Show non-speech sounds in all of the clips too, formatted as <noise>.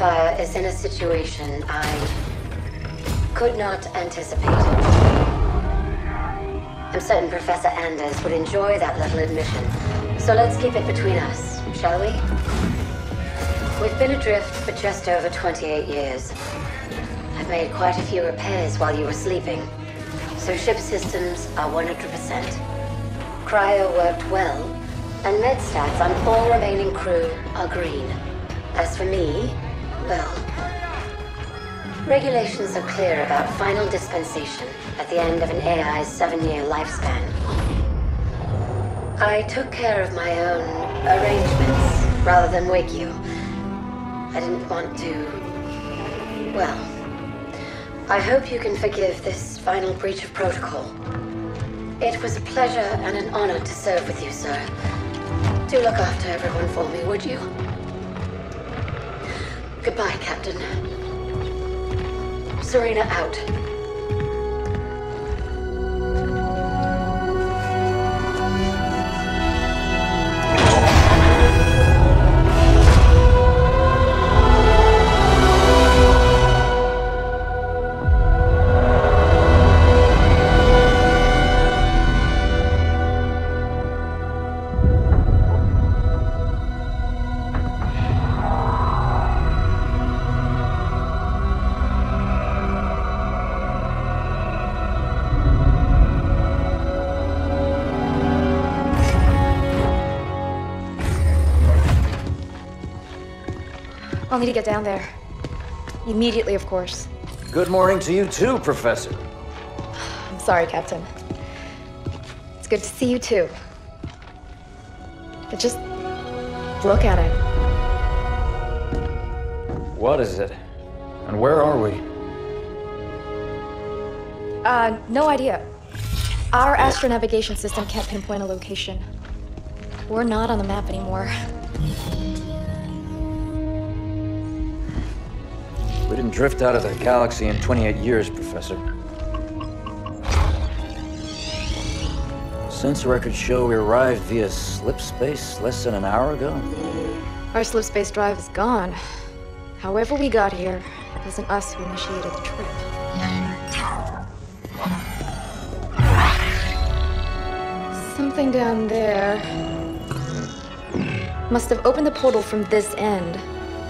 Fire is in a situation I could not anticipate. I'm certain Professor Anders would enjoy that little admission. So let's keep it between us, shall we? We've been adrift for just over 28 years. I've made quite a few repairs while you were sleeping, so ship systems are 100%. Cryo worked well, and med stats on all remaining crew are green. As for me, well, regulations are clear about final dispensation at the end of an AI's seven-year lifespan. I took care of my own arrangements rather than wake you. I didn't want to... Well, I hope you can forgive this final breach of protocol. It was a pleasure and an honor to serve with you, sir. Do look after everyone for me, would you? Goodbye, Captain. Serena out. Need to get down there. Immediately, of course. Good morning to you too, Professor. <sighs> I'm sorry, Captain. It's good to see you too. But just look at it. What is it? And where are we? Uh, no idea. Our astronavigation system can't pinpoint a location. We're not on the map anymore. Drift out of the galaxy in 28 years, Professor. Since records show we arrived via slip space less than an hour ago. Our slip space drive is gone. However we got here, it wasn't us who initiated the trip. Something down there must have opened the portal from this end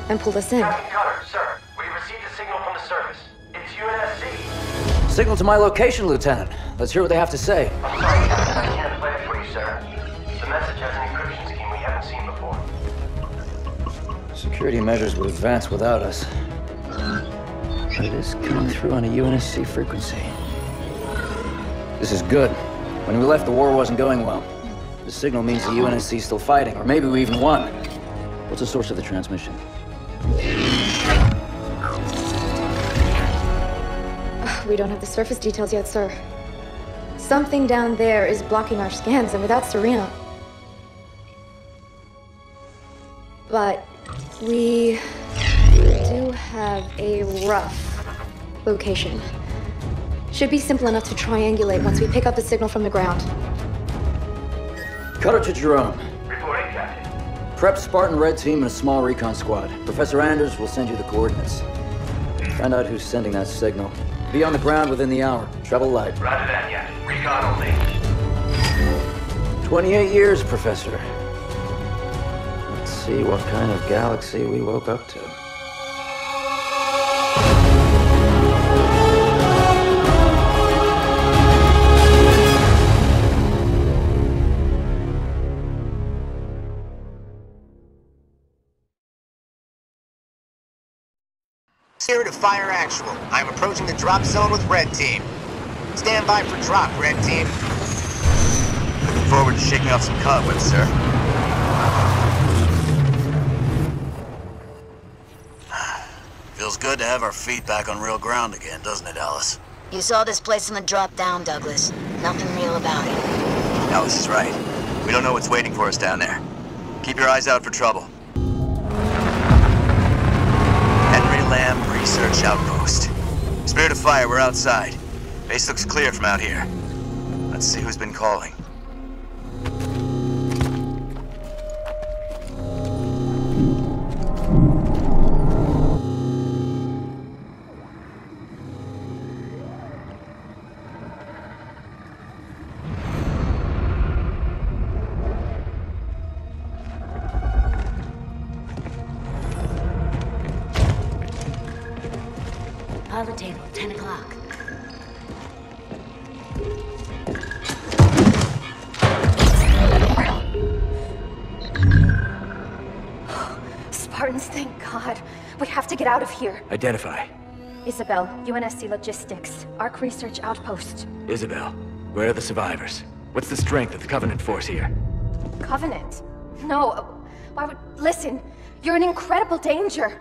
and pulled us in. Signal to my location, Lieutenant. Let's hear what they have to say. I'm sorry, I can't play it for you, sir. The message has an encryption scheme we haven't seen before. Security measures would advance without us. But it is coming through on a UNSC frequency. This is good. When we left, the war wasn't going well. The signal means the UNSC is still fighting, or maybe we even won. What's the source of the transmission? We don't have the surface details yet, sir. Something down there is blocking our scans, and without Serena. But we do have a rough location. Should be simple enough to triangulate once we pick up the signal from the ground. Cutter to Jerome. Reporting, Captain. Prep Spartan Red Team and a small recon squad. Professor Anders will send you the coordinates. Find out who's sending that signal. Be on the ground within the hour. Travel light. Roger that, Captain. Recon only. 28 years, Professor. Let's see what kind of galaxy we woke up to. Spirit of Fire Actual. I'm approaching the drop zone with Red Team. Stand by for drop, Red Team. Looking forward to shaking off some cobwebs, sir. <sighs> Feels good to have our feet back on real ground again, doesn't it, Alice? You saw this place in the drop down, Douglas. Nothing real about it. Alice is right. We don't know what's waiting for us down there. Keep your eyes out for trouble. Lamb Research Outpost. Spirit of Fire, we're outside. Base looks clear from out here. Let's see who's been calling. Identify. Isabel, UNSC Logistics, Arc Research Outpost. Isabel, where are the survivors? What's the strength of the Covenant force here? Covenant? No. uh, Why would. Listen, you're in incredible danger.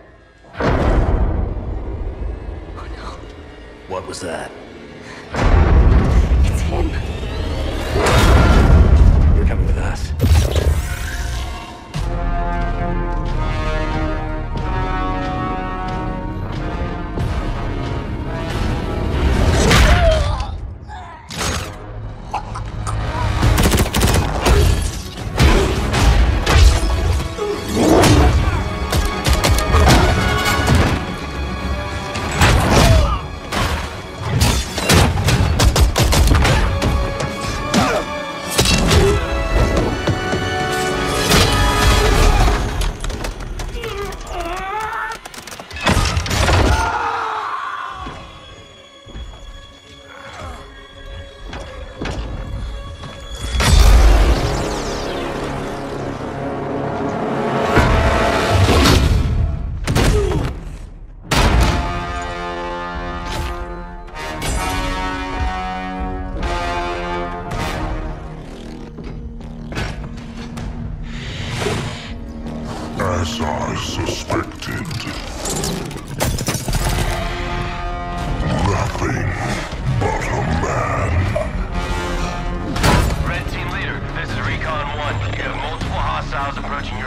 Oh no. What was that? It's him. You're coming with us.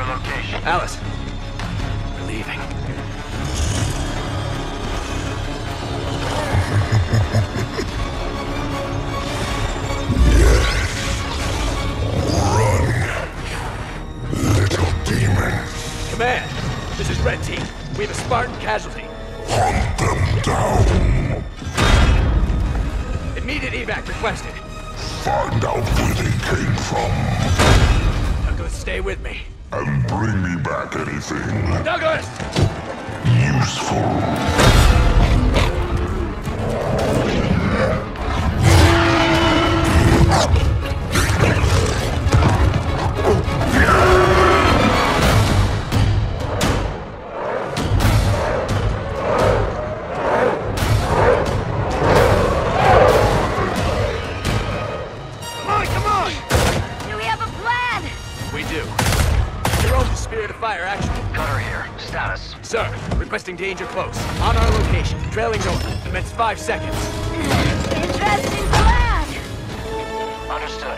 Your location. Alice! We're leaving. Run, Little demon. Command! This is Red Team. We have a Spartan casualty. Hunt them down. Immediate evac requested. Find out where they came from. Douglas, stay with me. And bring me back anything Douglas! useful. Come requesting danger close. On our location. Trailing north. Commence five seconds. Interesting plan! Understood.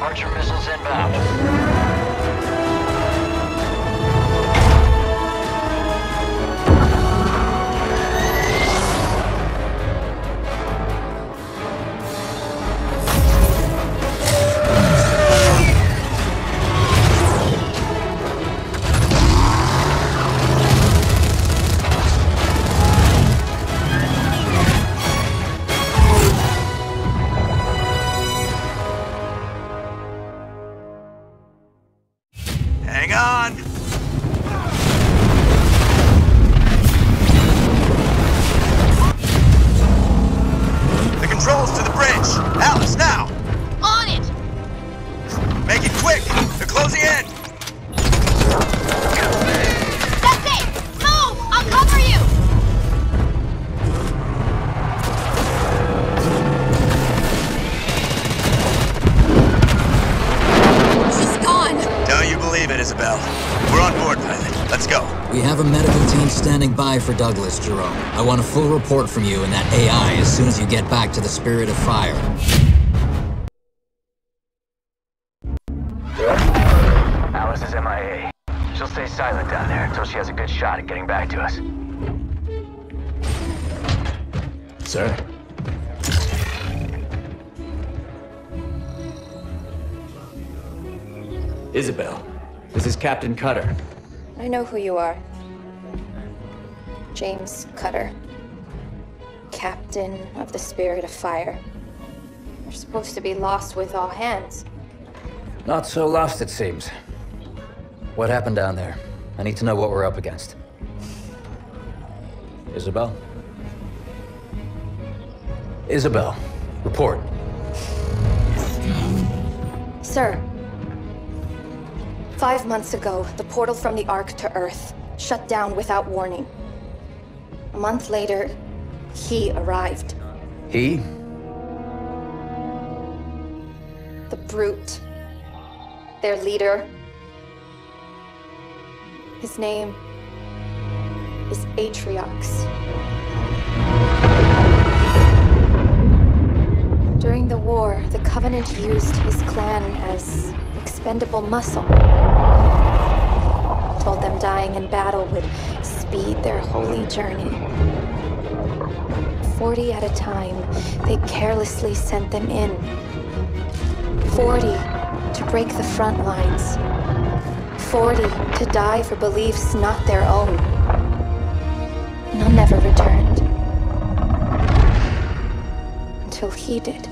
Archer missiles inbound. Douglas, Jerome. I want a full report from you and that AI as soon as you get back to the Spirit of Fire. Alice is MIA. She'll stay silent down there until she has a good shot at getting back to us. Sir? Isabel, this is Captain Cutter. I know who you are. James Cutter. Captain of the Spirit of Fire. You're supposed to be lost with all hands. Not so lost, it seems. What happened down there? I need to know what we're up against. Isabel? Isabel, report. Sir, five months ago, the portal from the Ark to Earth shut down without warning. A month later, he arrived. He? The Brute. Their leader. His name is Atriox. During the war, the Covenant used his clan as expendable muscle. Told them dying in battle would speed their holy journey. Forty at a time, they carelessly sent them in. Forty to break the front lines. Forty to die for beliefs not their own. None never returned. Until he did.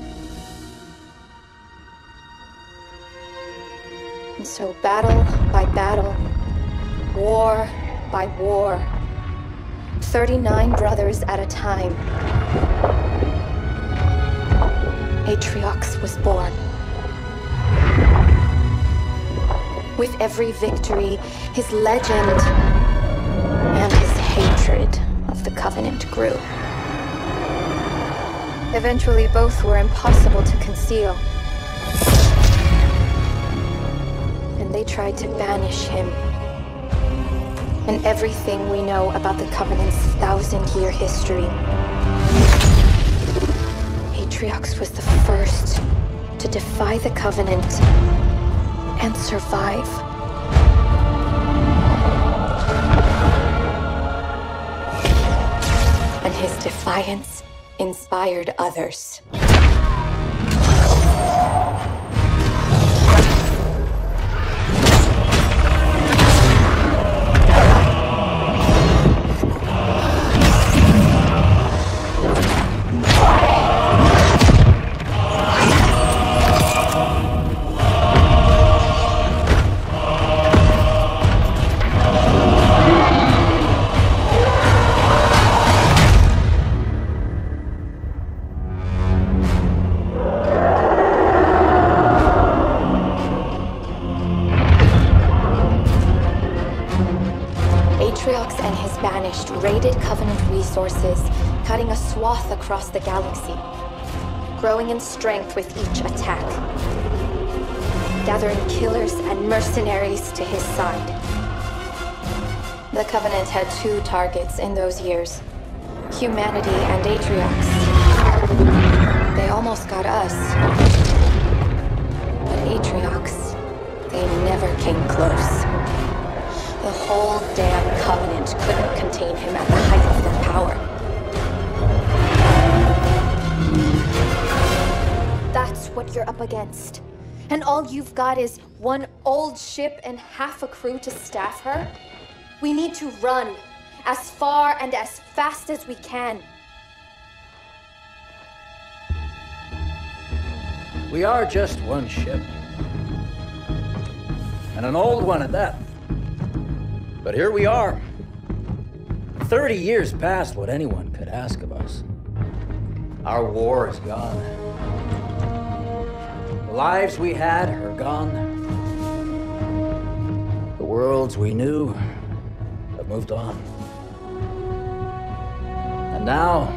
And so, battle by battle, war by war, 39 brothers at a time, Atriox was born. With every victory, his legend and his hatred of the Covenant grew. Eventually, both were impossible to conceal. And they tried to banish him. And everything we know about the Covenant's thousand-year history. Atriox was the first to defy the Covenant and survive. And his defiance inspired others. The galaxy, growing in strength with each attack, gathering killers and mercenaries to his side. The Covenant had two targets in those years humanity and Atriox. They almost got us. But Atriox, they never came close. The whole damn Covenant couldn't contain him at the what you're up against. And all you've got is one old ship and half a crew to staff her? We need to run as far and as fast as we can. We are just one ship. And an old one at that. But here we are. 30 years past what anyone could ask of us. Our war is gone. Lives we had are gone. The worlds we knew have moved on. And now,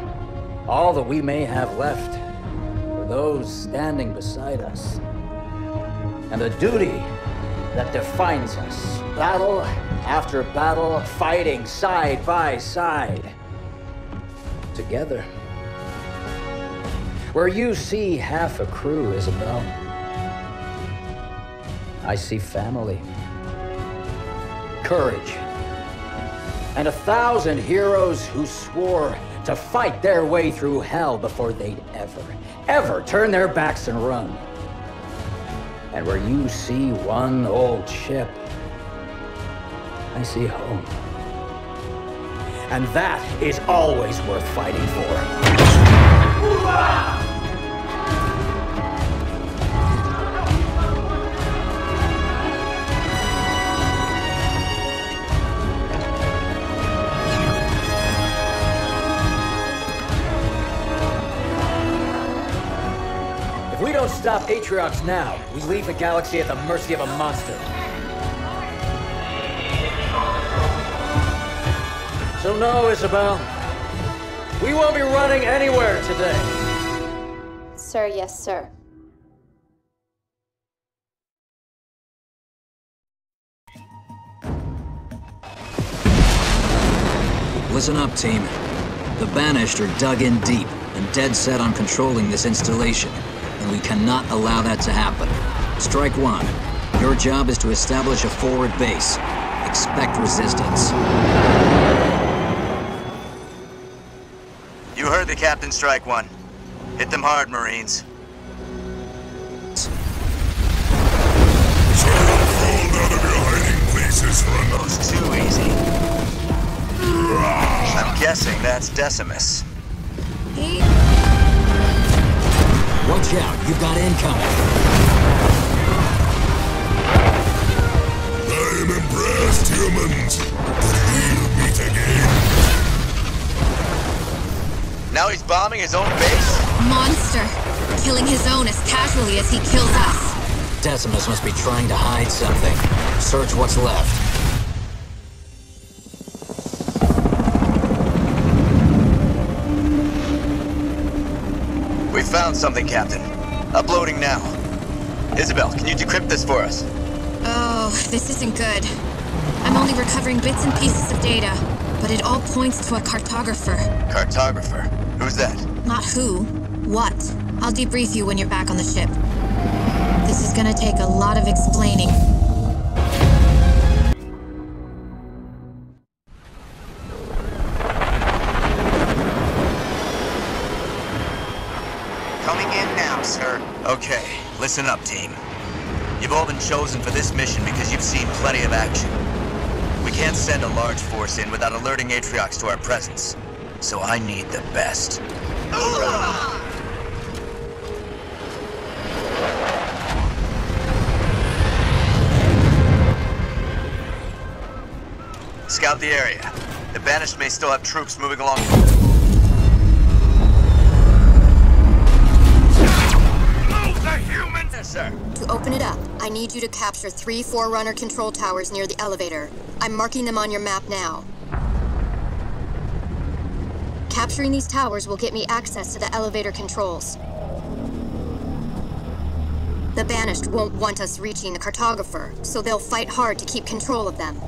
all that we may have left are those standing beside us. And the duty that defines us. Battle after battle, fighting side by side. Together. Where you see half a crew, Isabel, I see family, courage, and a thousand heroes who swore to fight their way through hell before they'd ever, ever turn their backs and run. And where you see one old ship, I see home. And that is always worth fighting for. Stop Atriox now, we leave the galaxy at the mercy of a monster. So no, Isabel. We won't be running anywhere today. Sir, yes, sir. Listen up, team. The Banished are dug in deep and dead set on controlling this installation, and we cannot allow that to happen. Strike one. Your job is to establish a forward base. Expect resistance. You heard the captain, Strike One. Hit them hard, Marines. Crawled out of your hiding places for another. Too easy. I'm guessing that's Decimus. Watch out, you've got incoming. I'm impressed, humans. We'll meet again. Now he's bombing his own base? Monster! Killing his own as casually as he kills us. Decimus must be trying to hide something. Search what's left. Found something, Captain. Uploading now. Isabel, can you decrypt this for us? Oh, this isn't good. I'm only recovering bits and pieces of data, but it all points to a cartographer. Cartographer? Who's that? Not who, what. I'll debrief you when you're back on the ship. This is gonna take a lot of explaining. Listen up, team. You've all been chosen for this mission because you've seen plenty of action. We can't send a large force in without alerting Atriox to our presence. So I need the best. Scout the area. The Banished may still have troops moving along. Open it up, I need you to capture three Forerunner control towers near the elevator. I'm marking them on your map now. Capturing these towers will get me access to the elevator controls. The Banished won't want us reaching the cartographer, so they'll fight hard to keep control of them.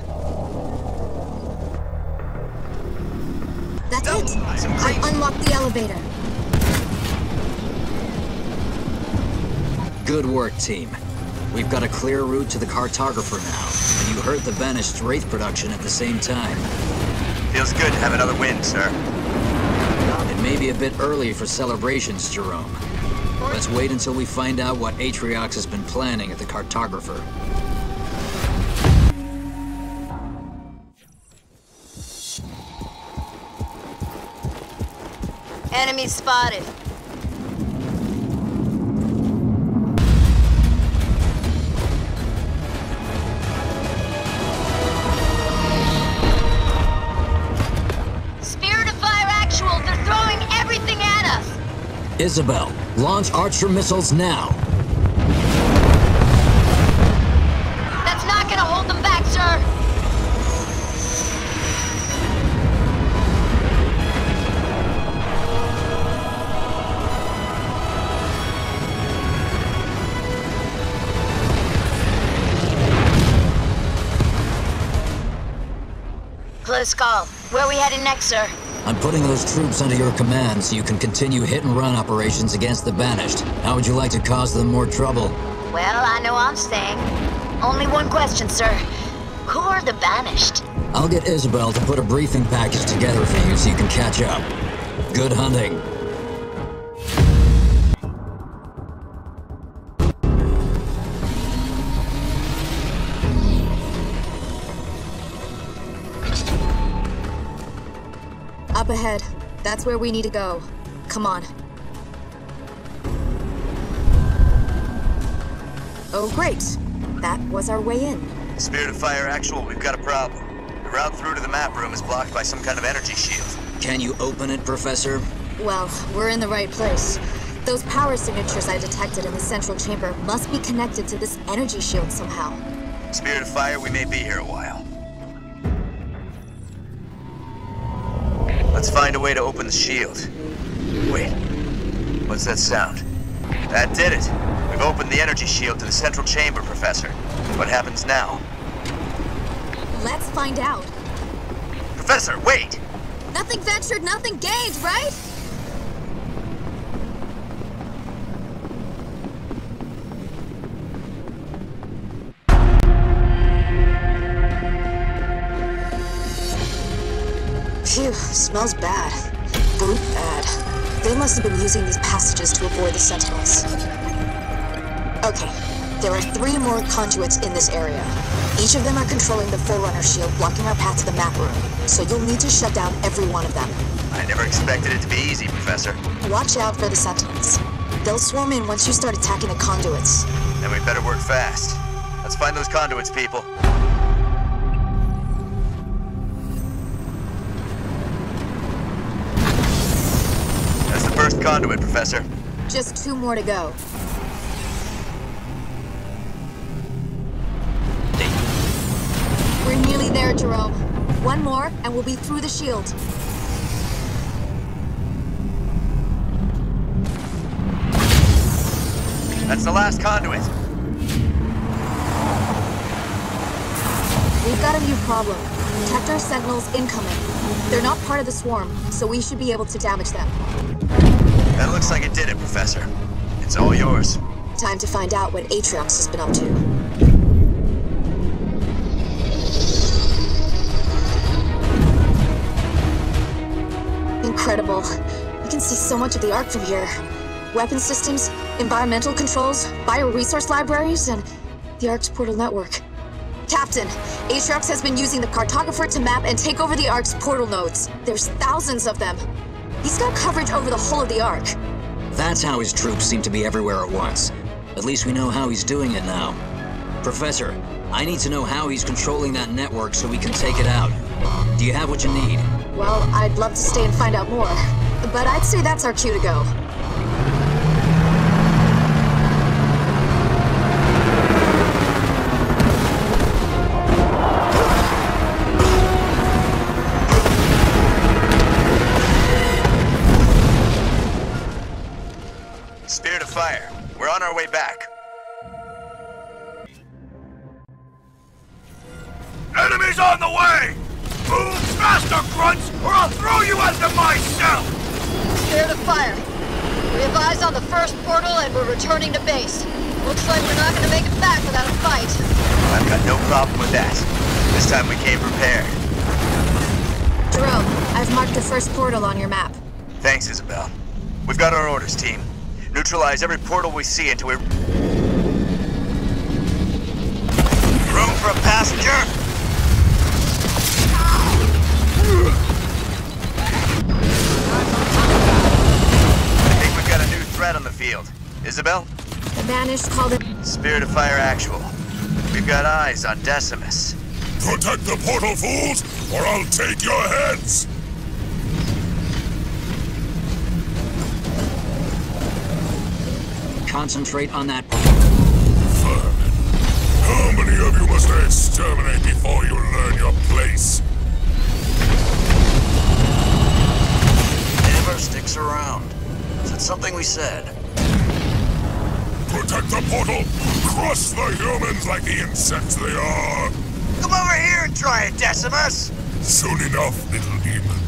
That's it! I've unlocked the elevator. Good work, team. We've got a clear route to the cartographer now, and you heard the Banished Wraith production at the same time. Feels good to have another win, sir. It may be a bit early for celebrations, Jerome. Let's wait until we find out what Atriox has been planning at the cartographer. Enemy spotted. Isabel, launch Archer missiles now. That's not gonna hold them back, sir! Close call. Where are we heading next, sir? I'm putting those troops under your command so you can continue hit and run operations against the Banished. How would you like to cause them more trouble? Well, I know I'm staying. Only one question, sir. Who are the banished? I'll get Isabel to put a briefing package together for you so you can catch up. Good hunting. Ahead. That's where we need to go. Come on. Oh, great. That was our way in. Spirit of Fire Actual, we've got a problem. The route through to the map room is blocked by some kind of energy shield. Can you open it, Professor? Well, we're in the right place. Those power signatures I detected in the central chamber must be connected to this energy shield somehow. Spirit of Fire, we may be here a while. Let's find a way to open the shield. Wait. What's that sound? That did it. We've opened the energy shield to the central chamber, Professor. What happens now? Let's find out. Professor, wait! Nothing ventured, nothing gained, right? Phew, smells bad. Brute bad. They must have been using these passages to avoid the Sentinels. Okay, there are three more conduits in this area. Each of them are controlling the Forerunner shield, blocking our path to the map room. So you'll need to shut down every one of them. I never expected it to be easy, Professor. Watch out for the Sentinels. They'll swarm in once you start attacking the conduits. Then we better work fast. Let's find those conduits, people. Conduit, Professor. Just two more to go. We're nearly there, Jerome. One more, and we'll be through the shield. That's the last conduit. We've got a new problem. Detector Sentinels incoming. They're not part of the swarm, so we should be able to damage them. That looks like it did it, Professor. It's all yours. Time to find out what Atriox has been up to. Incredible. You can see so much of the Ark from here. Weapon systems, environmental controls, bioresource libraries, and the Ark's portal network. Captain, Atriox has been using the cartographer to map and take over the Ark's portal nodes. There's thousands of them. He's got coverage over the whole of the Ark. That's how his troops seem to be everywhere at once. At least we know how he's doing it now. Professor, I need to know how he's controlling that network so we can take it out. Do you have what you need? Well, I'd love to stay and find out more, but I'd say that's our cue to go. Fire, we're on our way back. Enemies on the way! Move faster, grunts, or I'll throw you into myself! Spirit of Fire. We have eyes on the first portal and we're returning to base. Looks like we're not gonna make it back without a fight. I've got no problem with that. This time we came prepared. Jerome, I've marked the first portal on your map. Thanks, Isabel. We've got our orders, team. Neutralize every portal we see until we... Room for a passenger? I think we've got a new threat on the field. Isabel? The Banished called it. Spirit of Fire Actual. We've got eyes on Decimus. Protect the portal, fools, or I'll take your heads! Concentrate on that. Vermin. How many of you must I exterminate before you learn your place? Never sticks around. Is it something we said? Protect the portal! Crush the humans like the insects they are! Come over here and try it, Decimus! Soon enough, little demon.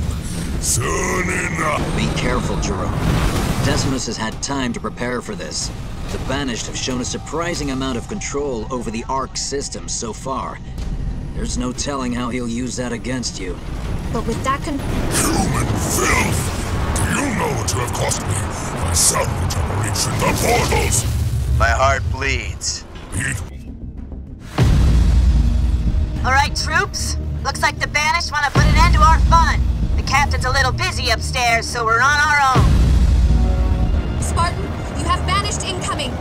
Soon enough. Be careful, Jerome. Decimus has had time to prepare for this. The Banished have shown a surprising amount of control over the Ark system so far. There's no telling how he'll use that against you. But with that con- Human filth! Do you know what you have cost me? My salvage operation, the portals! My heart bleeds. Alright, troops. Looks like the Banished want to put an end to our fun. The captain's a little busy upstairs, so we're on our own. Spartan, you have Banished incoming.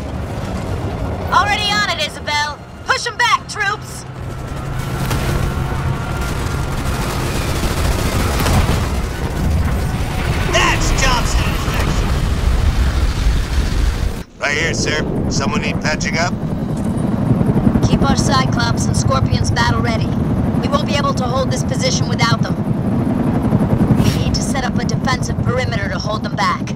Already on it, Isabel. Push them back, troops. That's job satisfaction. Right here, sir. Someone need patching up? Keep our Cyclops and Scorpions battle ready. We won't be able to hold this position without them. We need to set up a defensive perimeter to hold them back.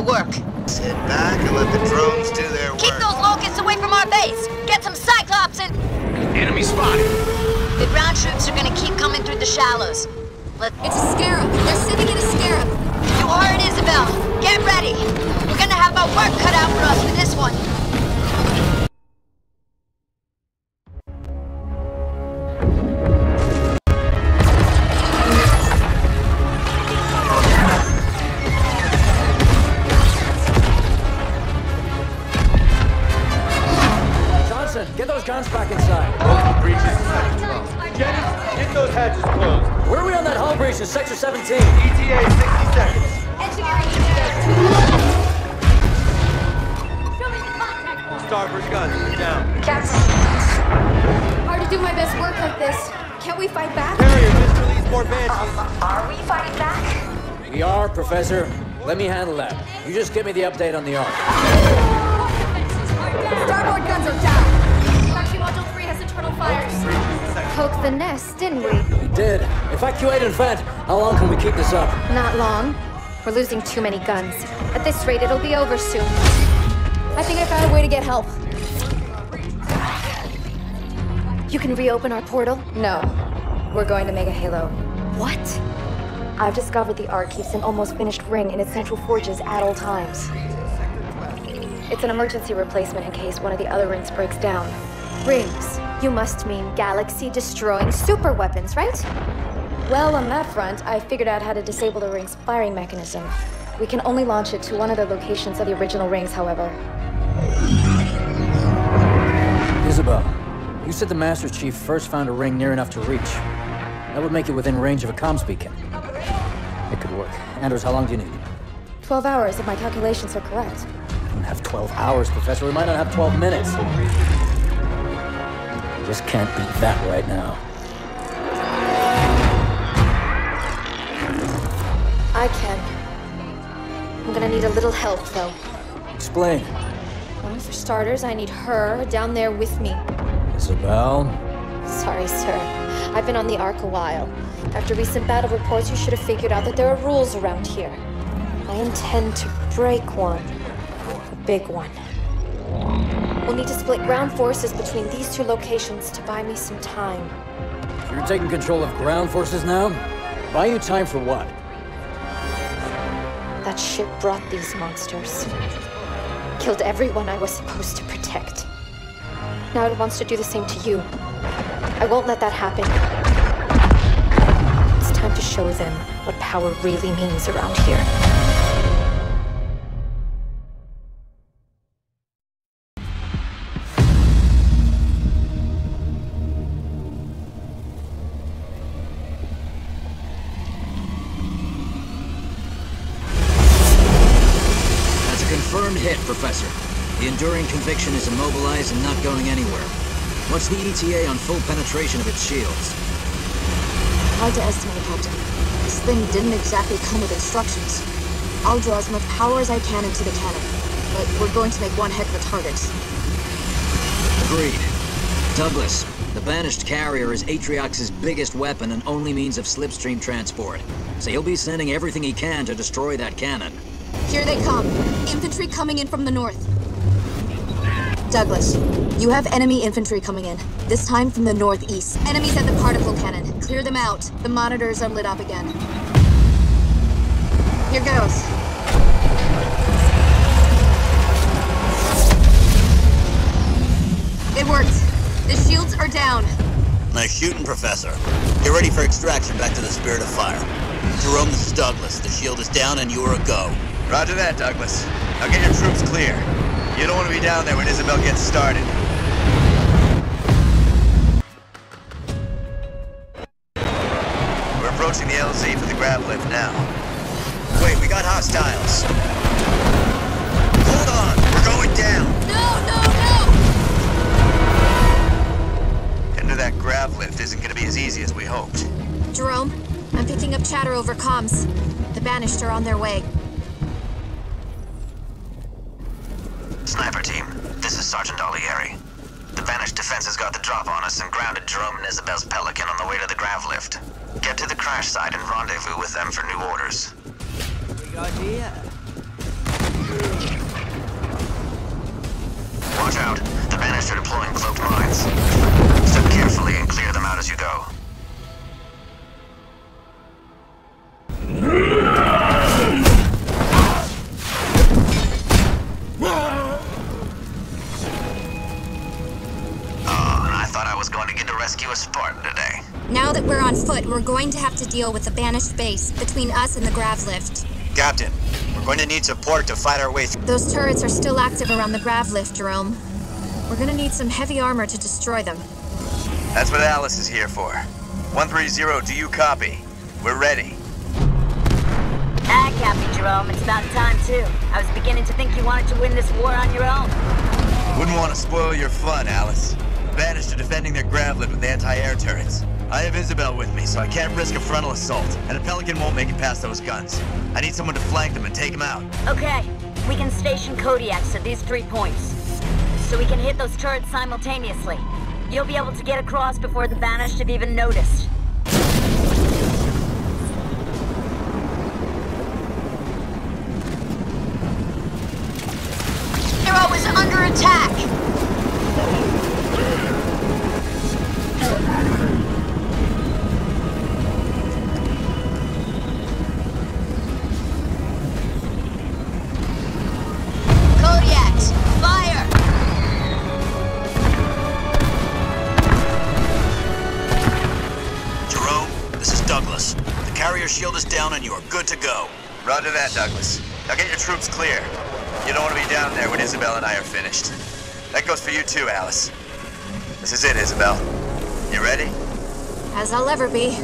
Let's get to work. Sit back and let the drones do their Keep those locusts away from our base! Get some Cyclops and... Enemy spotted! The ground troops are gonna keep coming through the shallows. Let... It's a scarab. They're sitting in a scarab. You heard Isabel. Get ready. We're gonna have our work cut out for us with this one. You just give me the update on the Ark. Starboard guns are down. Factory Module 3 has internal fires. Poked the nest, didn't we? We did. Evacuate and vent. How long can we keep this up? Not long. We're losing too many guns. At this rate, it'll be over soon. I think I found a way to get help. You can reopen our portal? No. We're going to Mega Halo. What? I've discovered the Ark keeps an almost finished ring in its central forges at all times. It's an emergency replacement in case one of the other rings breaks down. Rings? You must mean galaxy-destroying super weapons, right? Well, on that front, I figured out how to disable the ring's firing mechanism. We can only launch it to one of the locations of the original rings, however. Isabel, you said the Master Chief first found a ring near enough to reach. That would make it within range of a comms beacon. It could work. Anders, how long do you need? 12 hours, if my calculations are correct. We don't have 12 hours, Professor. We might not have 12 minutes. We just can't beat that right now. I can. I'm gonna need a little help, though. Explain. Well, for starters, I need her down there with me. Isabel? Sorry, sir. I've been on the Ark a while. After recent battle reports, you should have figured out that there are rules around here. I intend to break one. A big one. We'll need to split ground forces between these two locations to buy me some time. You're taking control of ground forces now? Buy you time for what? That ship brought these monsters. Killed everyone I was supposed to protect. Now it wants to do the same to you. I won't let that happen. Time to show them what power really means around here. That's a confirmed hit, Professor. The Enduring Conviction is immobilized and not going anywhere. What's the ETA on full penetration of its shields? Hard to estimate, Captain. This thing didn't exactly come with instructions. I'll draw as much power as I can into the cannon, but we're going to make one heck of a target. Agreed. Douglas, the Banished Carrier is Atriox's biggest weapon and only means of slip space transport. So he'll be sending everything he can to destroy that cannon. Here they come. Infantry coming in from the north. Douglas, you have enemy infantry coming in. This time from the northeast. Enemies at the particle cannon. Clear them out. The monitors are lit up again. Here goes. It worked. The shields are down. Nice shooting, Professor. Get ready for extraction back to the Spirit of Fire. Jerome, this is Douglas. The shield is down and you are a go. Roger that, Douglas. Now get your troops clear. You don't want to be down there when Isabel gets started. Approaching the LZ for the grav lift now. Wait, we got hostiles. Hold on, we're going down. No, no, Into that grav lift isn't going to be as easy as we hoped. Jerome, I'm picking up chatter over comms. The Banished are on their way. Sniper team, this is Sergeant Olieri. Banished defenses got the drop on us and grounded Jerome and Isabel's Pelican on the way to the grav lift. Get to the crash site and rendezvous with them for new orders. Big idea. Watch out. The Banished are deploying cloaked mines. Step carefully and clear them out as you go. Going to have to deal with the banished base between us and the grav lift. Captain, we're going to need support to fight our way through. Those turrets are still active around the grav lift, Jerome. We're gonna need some heavy armor to destroy them. That's what Alice is here for. 130, do you copy? We're ready. Ah, Captain Jerome, it's about time too. I was beginning to think you wanted to win this war on your own. Wouldn't want to spoil your fun, Alice. Banished are defending their grav lift with anti-air turrets. I have Isabel with me, so I can't risk a frontal assault, and a Pelican won't make it past those guns. I need someone to flank them and take them out. Okay, we can station Kodiaks at these three points. So we can hit those turrets simultaneously. You'll be able to get across before the Banished have even noticed. Hero is under attack! That, Douglas. Now get your troops clear. You don't want to be down there when Isabel and I are finished. That goes for you too, Alice. This is it, Isabel. You ready? As I'll ever be.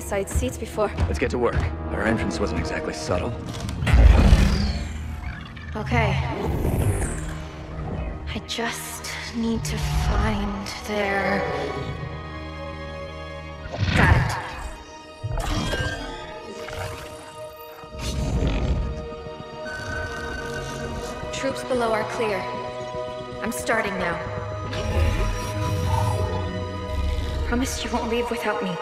Ringside seats before. Let's get to work. Our entrance wasn't exactly subtle. Okay. I just need to find their. Got it. Troops below are clear. I'm starting now. Promise you won't leave without me.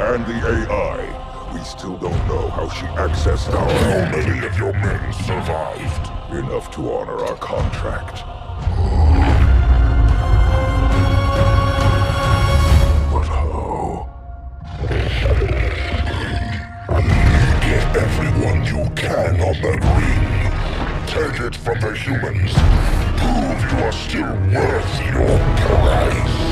And the AI. We still don't know how she accessed our... How many of your men survived? Enough to honor our contract. But how? Get everyone you can on that ring. Take it from the humans. Prove you are still worth your price.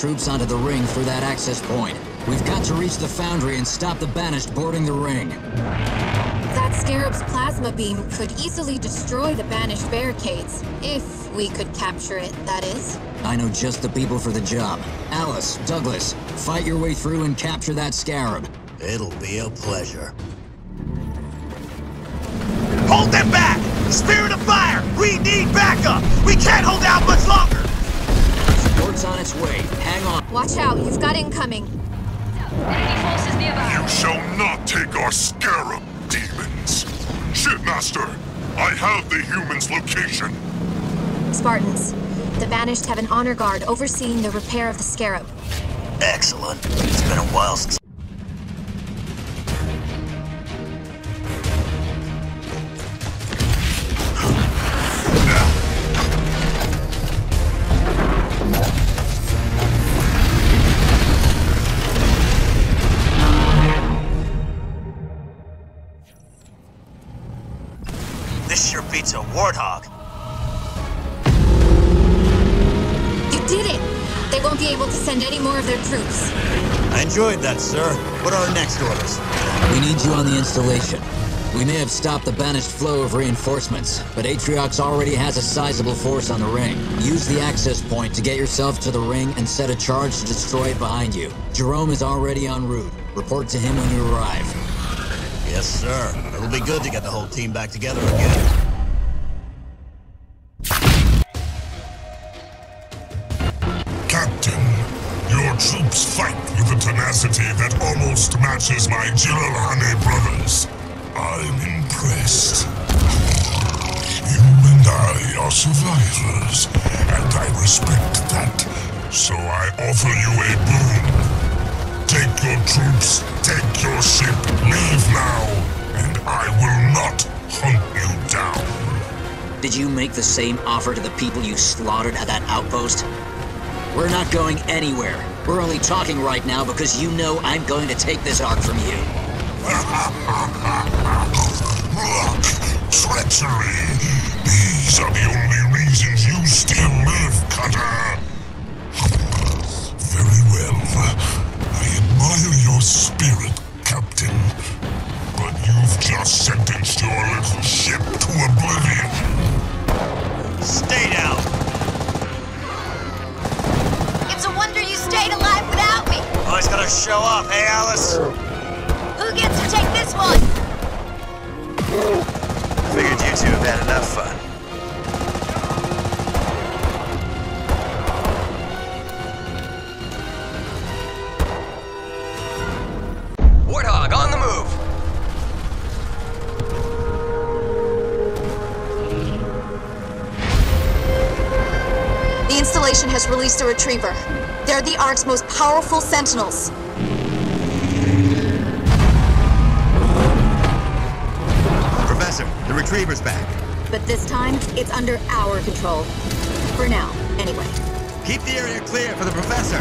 Troops onto the ring through that access point. We've got to reach the Foundry and stop the Banished boarding the ring. That Scarab's plasma beam could easily destroy the banished barricades. If we could capture it, that is. I know just the people for the job. Alice, Douglas, fight your way through and capture that Scarab. It'll be a pleasure. Hold them back! Spirit of fire! We need backup! We can't hold out much longer! Support's on its way. Hang on. Watch out, you've got incoming. You shall not take our scarab, demons. Shipmaster, I have the human's location. Spartans, the Banished have an honor guard overseeing the repair of the Scarab. Excellent. It's been a while since enjoyed that, sir. What are our next orders? We need you on the installation. We may have stopped the banished flow of reinforcements, but Atriox already has a sizable force on the ring. Use the access point to get yourself to the ring and set a charge to destroy it behind you. Jerome is already en route. Report to him when you arrive. Yes, sir. It'll be good to get the whole team back together again. Troops fight with a tenacity that almost matches my Jiralhane brothers. I'm impressed. You and I are survivors, and I respect that. So I offer you a boon. Take your troops, take your ship, leave now, and I will not hunt you down. Did you make the same offer to the people you slaughtered at that outpost? We're not going anywhere. We're only talking right now because you know I'm going to take this ark from you. Look, treachery. These are the only reasons you still live, Cutter. Very well. I admire your spirit, Captain. But you've just sentenced your little ship to oblivion. Stay down! Stayed alive without me. Always gotta show up, hey Alice? Who gets to take this one? Figured you two have had enough fun. Warthog, on the move! The installation has released a retriever. They're the Ark's most powerful sentinels. Professor, the retriever's back. But this time, it's under our control. For now, anyway. Keep the area clear for the professor.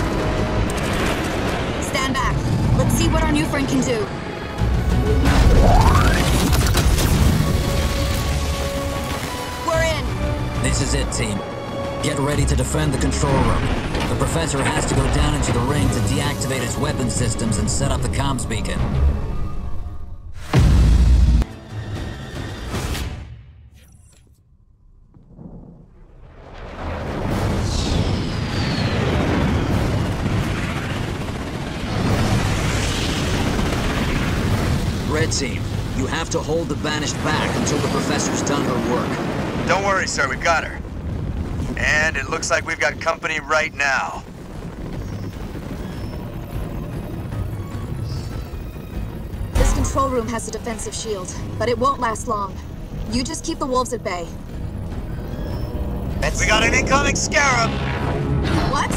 Stand back. Let's see what our new friend can do. We're in. This is it, team. Get ready to defend the control room. The professor has to go down into the ring to deactivate its weapon systems and set up the comms beacon. Red team, you have to hold the Banished back until the professor's done her work. Don't worry, sir, we've got her. And it looks like we've got company right now. This control room has a defensive shield, but it won't last long. You just keep the wolves at bay. We got an incoming scarab! What?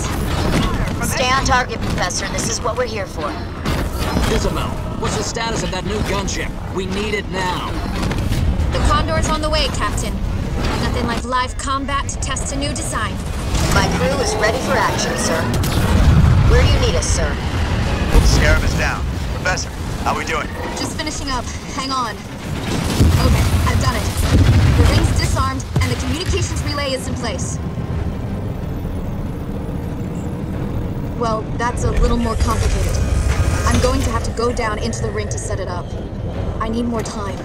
Stay on target, Professor. This is what we're here for. Isabel, what's the status of that new gunship? We need it now. The Condor's on the way, Captain. Nothing like live combat to test a new design. My crew is ready for action, sir. Where do you need us, sir? Scarab is down. Professor, how are we doing? Just finishing up. Hang on. Okay, I've done it. The ring's disarmed, and the communications relay is in place. Well, that's a little more complicated. I'm going to have to go down into the ring to set it up. I need more time.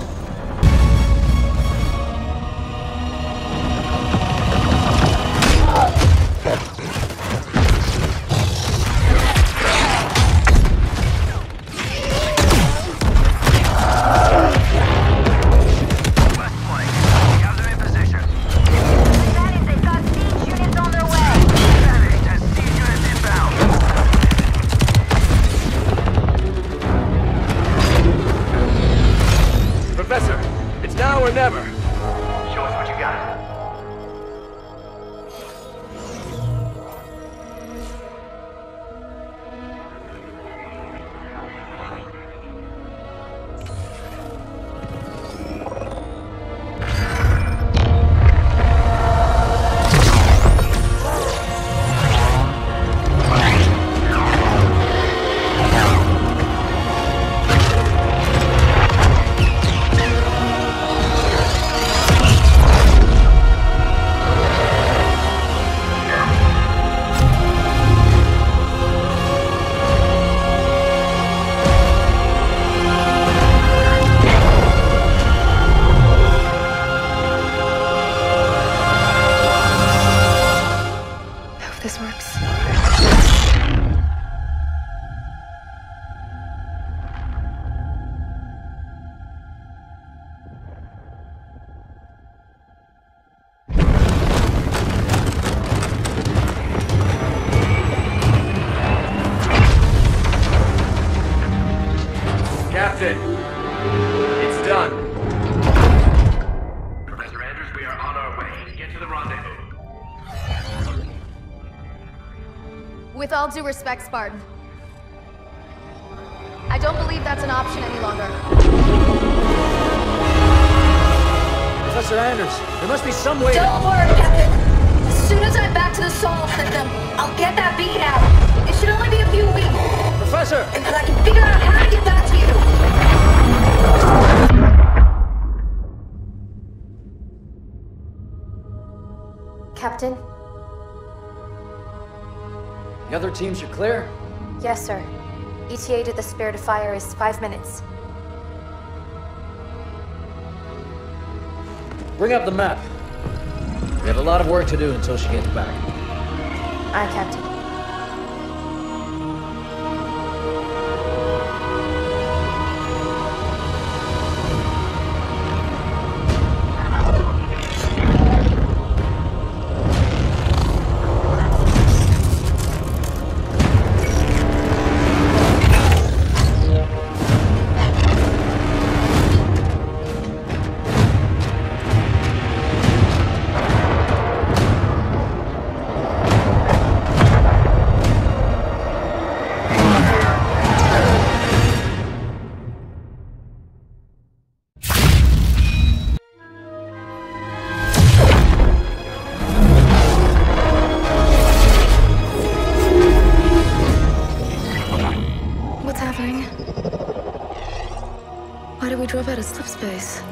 All due respect, Spartan. I don't believe that's an option any longer. Professor Anders, there must be some way Don't worry, Captain. As soon as I'm back to the Sol system, I'll get that beacon out. It should only be a few weeks. Professor! Until I can figure out how to get back to you. Captain? The other teams are clear? Yes, sir. ETA to the Spirit of Fire is five minutes. Bring up the map. We have a lot of work to do until she gets back. Aye, Captain. Drove out of slip